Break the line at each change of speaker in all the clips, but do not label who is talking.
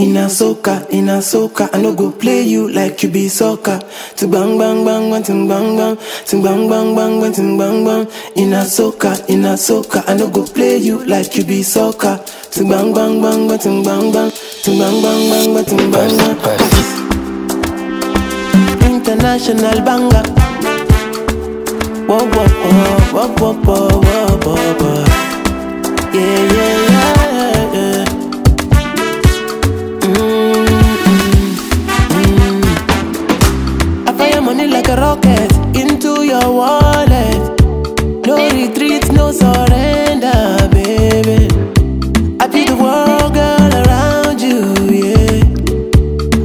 In a soca, in a soca, I no go play you like you be soccer. To bang bang bang, one ting bang bang, ting bang bang bang, one ting bang bang. In a soca, in a soca, I no go play you like you be soccer. To bang bang bang, one ting bang bang, ting bang bang bang, one ting bang bang. International banger. Whoa whoa whoa whoa whoa whoa whoa whoa. Yeah yeah yeah money like a rocket into your wallet. No retreat, no surrender, baby. I be the world girl around you, yeah.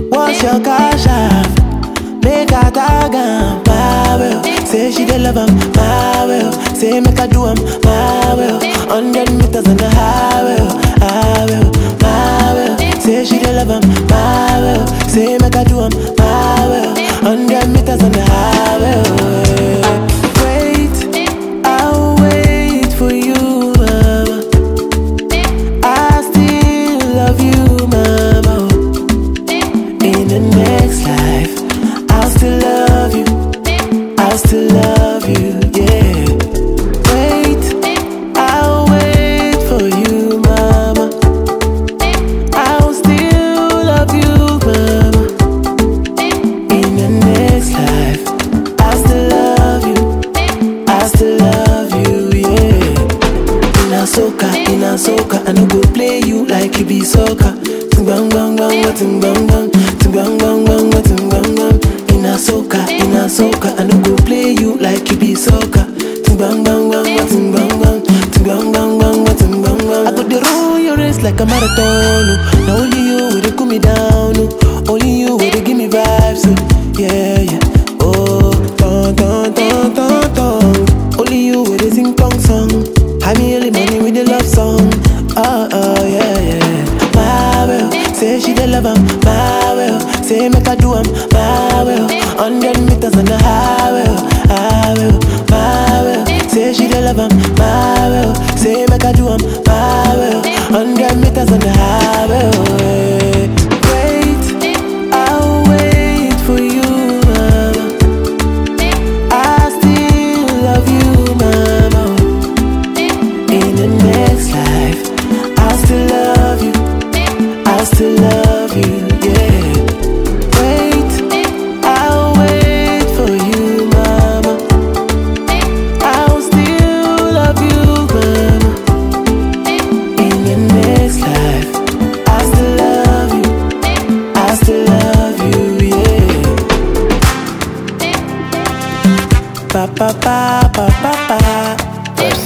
What's your cash app? Make a tag am, my will. Say she dey love him, my will. Say make I do am, my on the highway. I no go play you like you be soccer. Ting bang bang bang, what ting bang bang, ting bang bang bang, what ting bang bang. In a soca, in a soca, I no go play you like you be soccer. Ting bang bang bang, what ting bang bang, ting bang bang bang, what ting bang bang. I go dey run your race like a marathon. Oh. Now only you will cool me down. Oh. Say she the love. My say make I do am. My will, hundred meters on the highway. I will, my will, say she the love. Pa pa pa pa pa pa.
Vibes